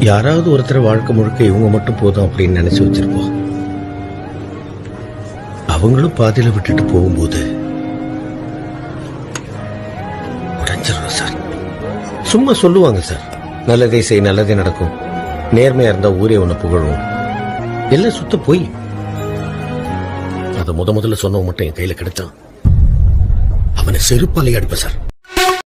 யாராவது ஒருத்தர் வாழ்க்கை முழுக்க இவங்க மட்டும் போதும் அப்படின்னு நினைச்சு வச்சிருப்போம். அவங்களும் பாதியில விட்டுட்டு போகும்போது உடைஞ்சிரும் சார். சும்மா சொல்லுவாங்க சார். நல்லதே செய் நல்லதே நடக்கும். நேர்மையா இருந்தா ஊரே உன்னை புகழும். எல்லாம் சுத்த போய். அதை முத முதல்ல சொன்னவன் மட்டும் என் கையில கிடைச்சான் அவனை செருப்பாலே அடிப்பேன் சார்.